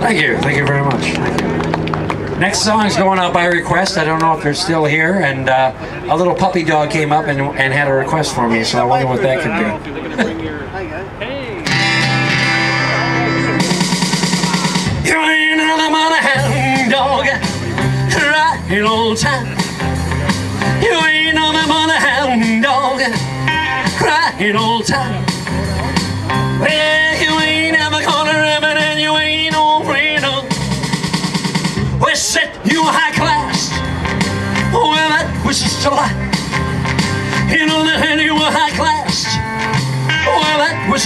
Thank you. Thank you very much. Next song is going out by request. I don't know if they're still here. And uh, a little puppy dog came up and, and had a request for me, so I wonder what that could be. You ain't another mother hound dog, right old time. You ain't another mother hound dog, right old time. Well, you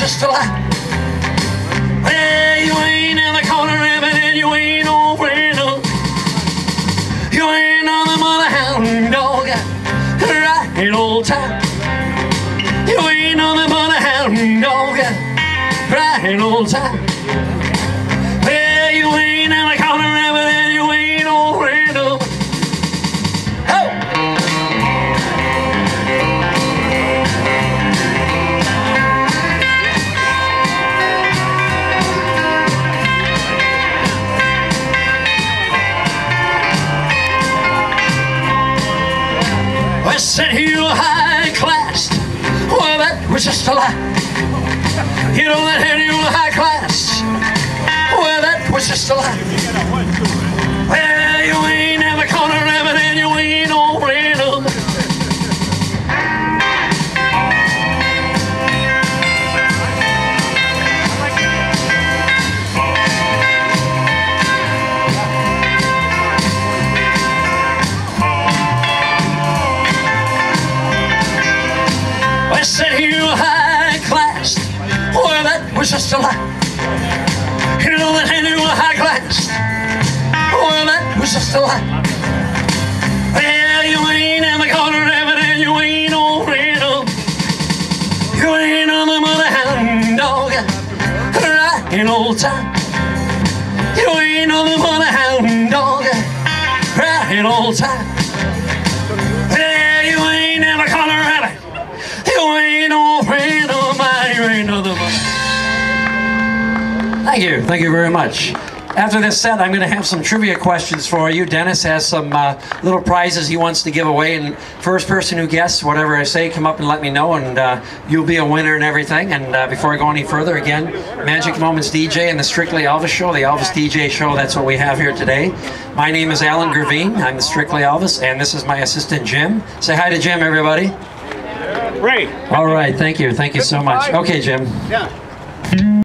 A lie. Well, you ain't ever gonna rabbit and you ain't no freedom. You ain't on the mother hound dog. Right old time. You ain't on the mother hound dog right old time. Just a lie. You know that had you high class. Well, that was just a lie. Well, you ain't never gonna rabbit and you ain't no freedom. I said was just a lie. You know that had you were high class. Well, that was just a lie. Well, you ain't ever gonna rabbit and you ain't no freedom. You ain't on the mother hound dog. In old time. You ain't on the mother hound dog. In old time. Thank you. Thank you very much. After this set, I'm going to have some trivia questions for you. Dennis has some uh, little prizes he wants to give away, and first person who guesses whatever I say, come up and let me know, and uh, you'll be a winner and everything. And uh, before I go any further, again, Magic Moments DJ and the Strictly Elvis Show, the Elvis DJ Show. That's what we have here today. My name is Alan Graveen. I'm the Strictly Elvis, and this is my assistant Jim. Say hi to Jim, everybody. Ray. All right. Thank you. Thank you so much. Okay, Jim. Yeah.